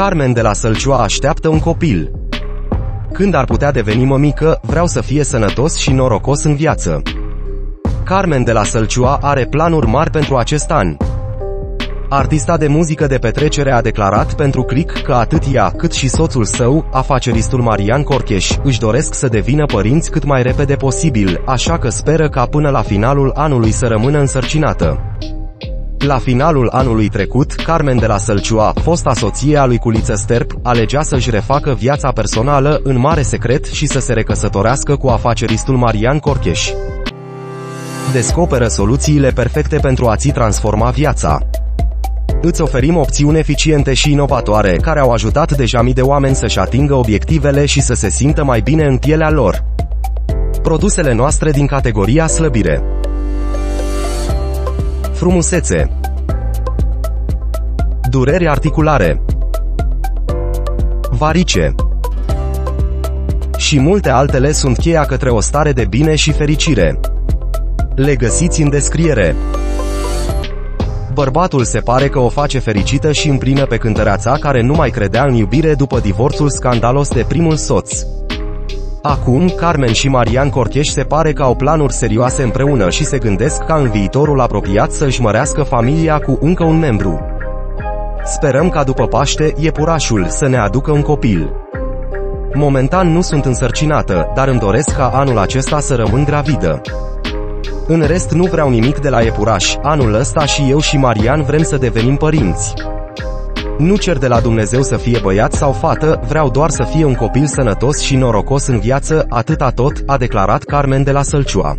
Carmen de la Sălciua așteaptă un copil. Când ar putea deveni mămică, vreau să fie sănătos și norocos în viață. Carmen de la Sălciua are planuri mari pentru acest an. Artista de muzică de petrecere a declarat pentru Click că atât ea cât și soțul său, afaceristul Marian Corcheș, își doresc să devină părinți cât mai repede posibil, așa că speră ca până la finalul anului să rămână însărcinată. La finalul anului trecut, Carmen de la Sălciua, fosta soție a lui Culiță Sterp, alegea să-și refacă viața personală în mare secret și să se recăsătorească cu afaceristul Marian Corcheș. Descoperă soluțiile perfecte pentru a-ți transforma viața. Îți oferim opțiuni eficiente și inovatoare care au ajutat deja mii de oameni să-și atingă obiectivele și să se simtă mai bine în pielea lor. Produsele noastre din categoria slăbire Frumusețe Dureri articulare Varice și multe altele sunt cheia către o stare de bine și fericire. Le găsiți în descriere. Bărbatul se pare că o face fericită și împlină pe cântăreața care nu mai credea în iubire după divorțul scandalos de primul soț. Acum, Carmen și Marian Corcheș se pare că au planuri serioase împreună și se gândesc ca în viitorul apropiat să-și mărească familia cu încă un membru. Sperăm ca după Paște, iepurașul să ne aducă un copil. Momentan nu sunt însărcinată, dar îmi doresc ca anul acesta să rămân gravidă. În rest nu vreau nimic de la iepuraș, anul ăsta și eu și Marian vrem să devenim părinți. Nu cer de la Dumnezeu să fie băiat sau fată, vreau doar să fie un copil sănătos și norocos în viață, atâta tot, a declarat Carmen de la Sălciua.